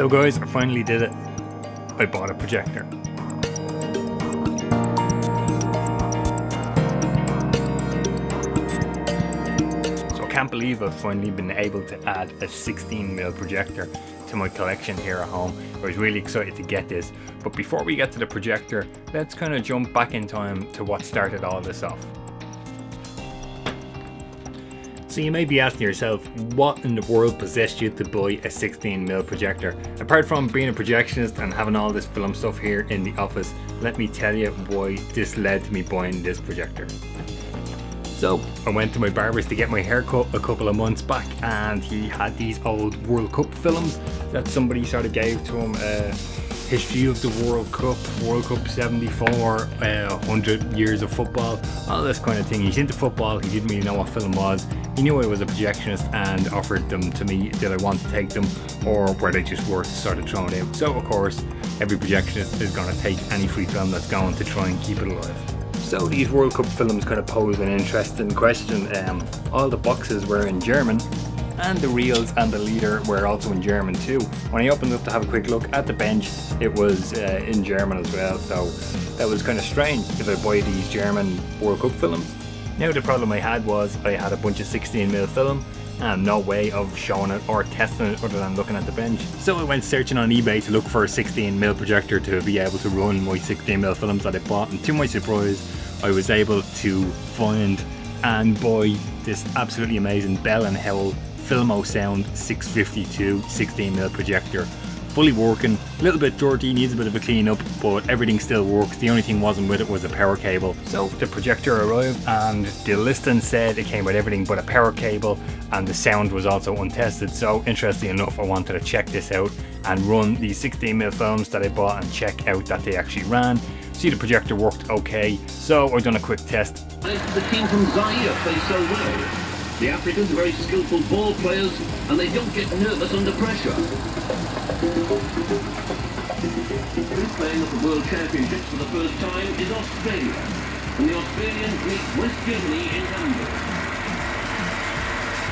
So guys, I finally did it. I bought a projector. So I can't believe I've finally been able to add a 16mm projector to my collection here at home. I was really excited to get this. But before we get to the projector, let's kind of jump back in time to what started all this off. So you may be asking yourself, what in the world possessed you to buy a 16mm projector? Apart from being a projectionist and having all this film stuff here in the office, let me tell you why this led to me buying this projector. So I went to my barber's to get my hair cut a couple of months back and he had these old World Cup films that somebody sort of gave to him. Uh, history of the World Cup, World Cup 74, uh, 100 years of football, all this kind of thing. He's into football, he didn't really know what film was. He knew I was a projectionist and offered them to me. Did I want to take them or were they just worth sort of throwing out? So, of course, every projectionist is going to take any free film that's going to try and keep it alive. So these World Cup films kind of pose an interesting question. Um, all the boxes were in German, and the reels and the leader were also in German too. When I opened up to have a quick look at the bench, it was uh, in German as well, so that was kind of strange if I buy these German World Cup films. Now the problem I had was I had a bunch of 16mm film and no way of showing it or testing it other than looking at the bench. So I went searching on eBay to look for a 16mm projector to be able to run my 16mm films that I bought and to my surprise I was able to find and buy this absolutely amazing Bell & Howell Filmosound 652 16mm projector. Fully working, a little bit dirty, needs a bit of a clean up, but everything still works. The only thing wasn't with it was a power cable. So the projector arrived and the listing said it came with everything but a power cable and the sound was also untested. So interesting enough, I wanted to check this out and run these 16mm films that I bought and check out that they actually ran. See the projector worked okay, so I've done a quick test. The team from play so well. The Africans are very skillful ball players and they don't get nervous under pressure. Who's playing at the World Championships for the first time is Australia. And the Australians meet West Germany in Hamburg.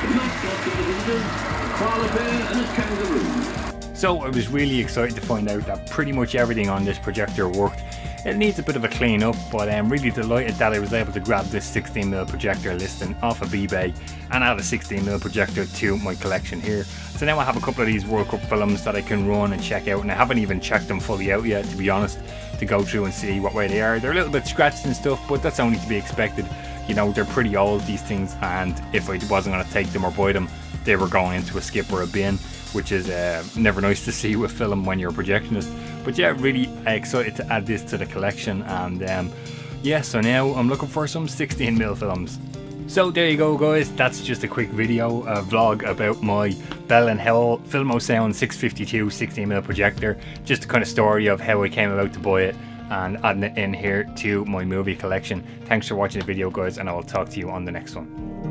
The mascots of the visitors, a koala bear and a kangaroo. So I was really excited to find out that pretty much everything on this projector worked it needs a bit of a clean up, but I'm really delighted that I was able to grab this 16mm projector listing off of eBay and add a 16mm projector to my collection here. So now I have a couple of these World Cup films that I can run and check out, and I haven't even checked them fully out yet, to be honest, to go through and see what way they are. They're a little bit scratched and stuff, but that's only to be expected. You know, they're pretty old, these things, and if I wasn't going to take them or buy them, they were going into a skip or a bin, which is uh, never nice to see with film when you're a projectionist. But yeah, really excited to add this to the collection and um, yeah, so now I'm looking for some 16mm films. So there you go guys, that's just a quick video, a vlog about my Bell & Howell Filmosound 652 16mm projector. Just a kind of story of how I came about to buy it and adding it in here to my movie collection. Thanks for watching the video guys and I will talk to you on the next one.